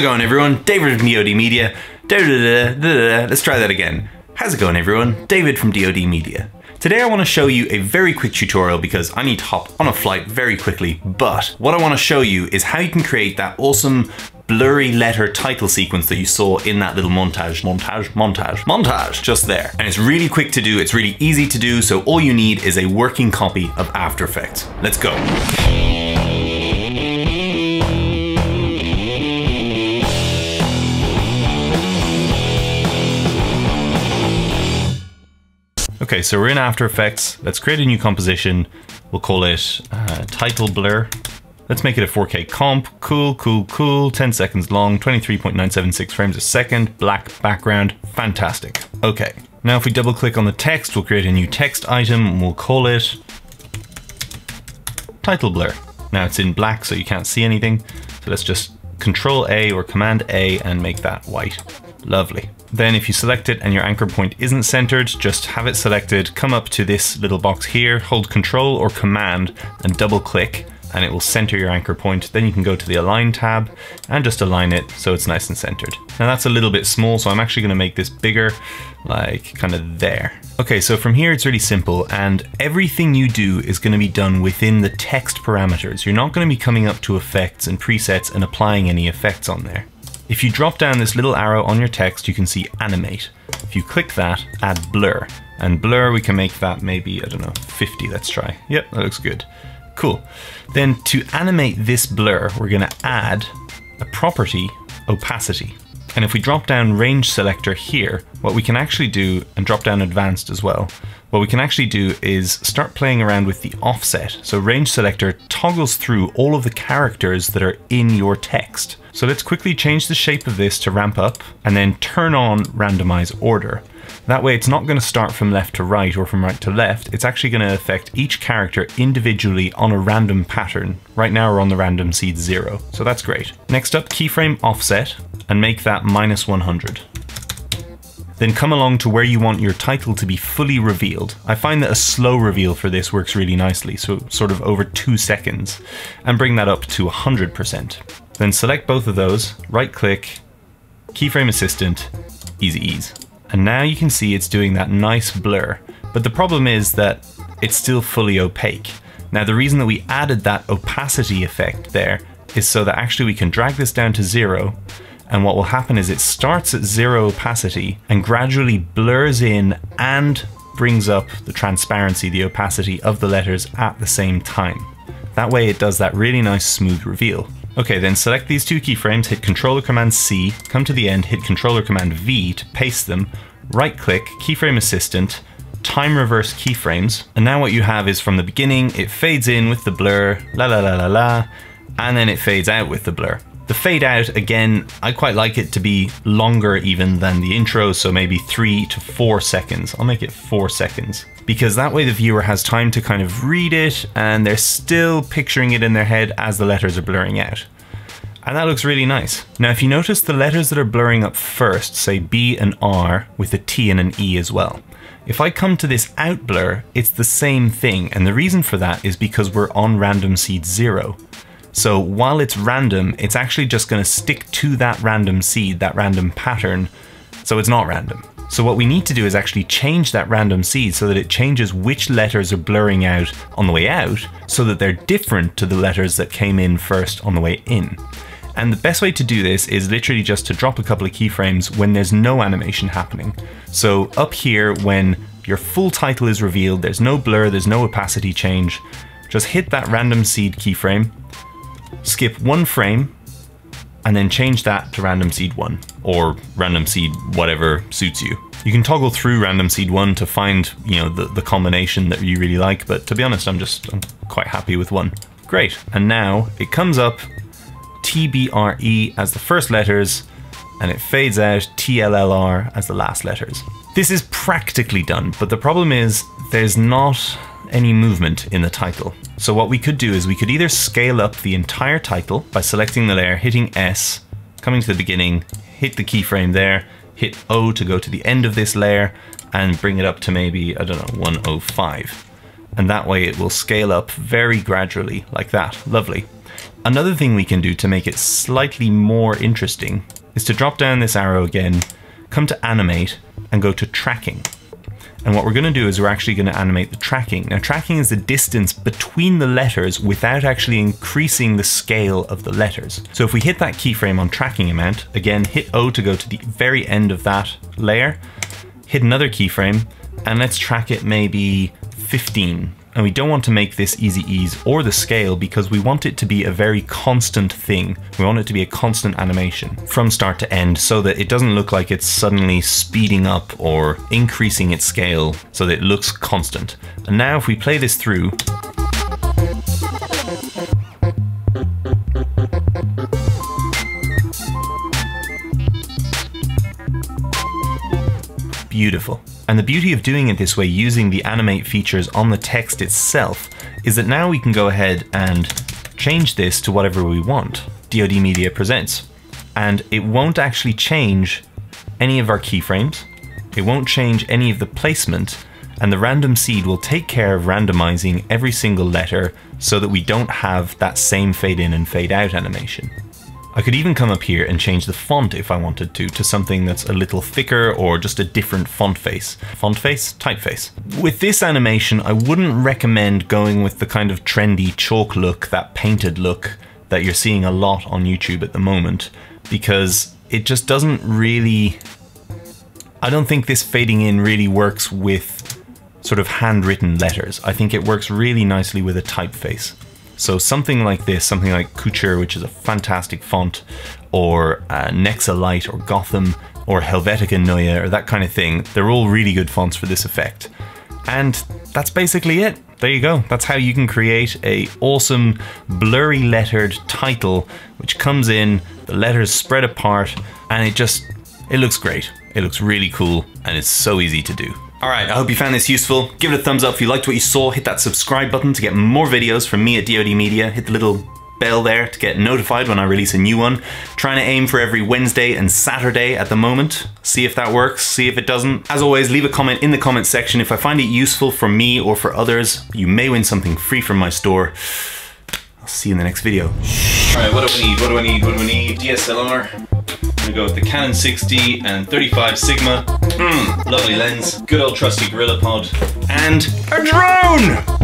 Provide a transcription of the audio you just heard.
it going everyone? David from DoD Media. Let's try that again. How's it going everyone? David from DoD Media. Today I want to show you a very quick tutorial because I need to hop on a flight very quickly, but what I want to show you is how you can create that awesome blurry letter title sequence that you saw in that little montage, montage, montage, montage just there. And it's really quick to do, it's really easy to do, so all you need is a working copy of After Effects. Let's go. Okay, so we're in After Effects. Let's create a new composition. We'll call it uh, Title Blur. Let's make it a 4K comp. Cool, cool, cool. 10 seconds long, 23.976 frames a second, black background. Fantastic. Okay, now if we double click on the text, we'll create a new text item we'll call it Title Blur. Now it's in black, so you can't see anything. So let's just Control A or Command A and make that white. Lovely. Then if you select it and your anchor point isn't centered, just have it selected, come up to this little box here, hold Control or Command and double click and it will center your anchor point. Then you can go to the Align tab and just align it so it's nice and centered. Now that's a little bit small, so I'm actually gonna make this bigger, like kind of there. Okay, so from here it's really simple and everything you do is gonna be done within the text parameters. You're not gonna be coming up to effects and presets and applying any effects on there. If you drop down this little arrow on your text, you can see animate. If you click that, add blur. And blur, we can make that maybe, I don't know, 50, let's try. Yep, that looks good. Cool. Then to animate this blur, we're gonna add a property, opacity. And if we drop down range selector here, what we can actually do, and drop down advanced as well, what we can actually do is start playing around with the offset. So range selector toggles through all of the characters that are in your text. So let's quickly change the shape of this to ramp up and then turn on randomize order. That way it's not going to start from left to right or from right to left, it's actually going to affect each character individually on a random pattern. Right now we're on the random seed 0, so that's great. Next up, keyframe offset, and make that minus 100. Then come along to where you want your title to be fully revealed. I find that a slow reveal for this works really nicely, so sort of over 2 seconds, and bring that up to 100%. Then select both of those, right click, keyframe assistant, easy ease. And now you can see it's doing that nice blur. But the problem is that it's still fully opaque. Now the reason that we added that opacity effect there is so that actually we can drag this down to zero and what will happen is it starts at zero opacity and gradually blurs in and brings up the transparency, the opacity of the letters at the same time. That way it does that really nice smooth reveal. Okay, then select these two keyframes, hit Controller Command C, come to the end, hit Controller Command V to paste them, right click, Keyframe Assistant, time reverse keyframes, and now what you have is from the beginning, it fades in with the blur, la la la la la, and then it fades out with the blur. The fade out, again, I quite like it to be longer even than the intro, so maybe three to four seconds. I'll make it four seconds. Because that way the viewer has time to kind of read it and they're still picturing it in their head as the letters are blurring out. And that looks really nice. Now, if you notice the letters that are blurring up first, say B and R with a T and an E as well. If I come to this out blur, it's the same thing. And the reason for that is because we're on random seed zero. So while it's random, it's actually just going to stick to that random seed, that random pattern, so it's not random. So what we need to do is actually change that random seed so that it changes which letters are blurring out on the way out so that they're different to the letters that came in first on the way in. And the best way to do this is literally just to drop a couple of keyframes when there's no animation happening. So up here, when your full title is revealed, there's no blur, there's no opacity change, just hit that random seed keyframe, skip one frame, and then change that to random seed 1 or random seed whatever suits you. You can toggle through random seed 1 to find, you know, the, the combination that you really like, but to be honest, I'm just I'm quite happy with one. Great. And now it comes up TBRE as the first letters and it fades out TLLR as the last letters. This is practically done, but the problem is there's not any movement in the title. So what we could do is we could either scale up the entire title by selecting the layer, hitting S, coming to the beginning, hit the keyframe there, hit O to go to the end of this layer, and bring it up to maybe, I don't know, 105. And that way it will scale up very gradually, like that. Lovely. Another thing we can do to make it slightly more interesting is to drop down this arrow again, come to animate and go to tracking. And what we're going to do is we're actually going to animate the tracking. Now tracking is the distance between the letters without actually increasing the scale of the letters. So if we hit that keyframe on tracking amount, again hit O to go to the very end of that layer, hit another keyframe, and let's track it maybe 15 and we don't want to make this easy ease or the scale because we want it to be a very constant thing. We want it to be a constant animation from start to end so that it doesn't look like it's suddenly speeding up or increasing its scale so that it looks constant. And now if we play this through, beautiful. And the beauty of doing it this way using the animate features on the text itself is that now we can go ahead and change this to whatever we want. DoD Media presents. And it won't actually change any of our keyframes. It won't change any of the placement and the random seed will take care of randomizing every single letter so that we don't have that same fade in and fade out animation. I could even come up here and change the font if I wanted to, to something that's a little thicker or just a different font face. Font face, typeface. With this animation, I wouldn't recommend going with the kind of trendy chalk look, that painted look that you're seeing a lot on YouTube at the moment, because it just doesn't really... I don't think this fading in really works with sort of handwritten letters. I think it works really nicely with a typeface. So something like this, something like Couture, which is a fantastic font, or uh, Nexa Light, or Gotham, or Helvetica Neue, or that kind of thing, they're all really good fonts for this effect. And that's basically it. There you go. That's how you can create a awesome blurry lettered title, which comes in, the letters spread apart, and it just, it looks great. It looks really cool, and it's so easy to do. Alright, I hope you found this useful. Give it a thumbs up if you liked what you saw. Hit that subscribe button to get more videos from me at DoD Media. Hit the little bell there to get notified when I release a new one. Trying to aim for every Wednesday and Saturday at the moment. See if that works, see if it doesn't. As always, leave a comment in the comment section. If I find it useful for me or for others, you may win something free from my store. See you in the next video. Alright, what do we need? What do I need? What do we need? DSLR gonna go with the Canon 60 and 35 Sigma. Mmm, lovely lens. Good old trusty Gorilla Pod. And a drone!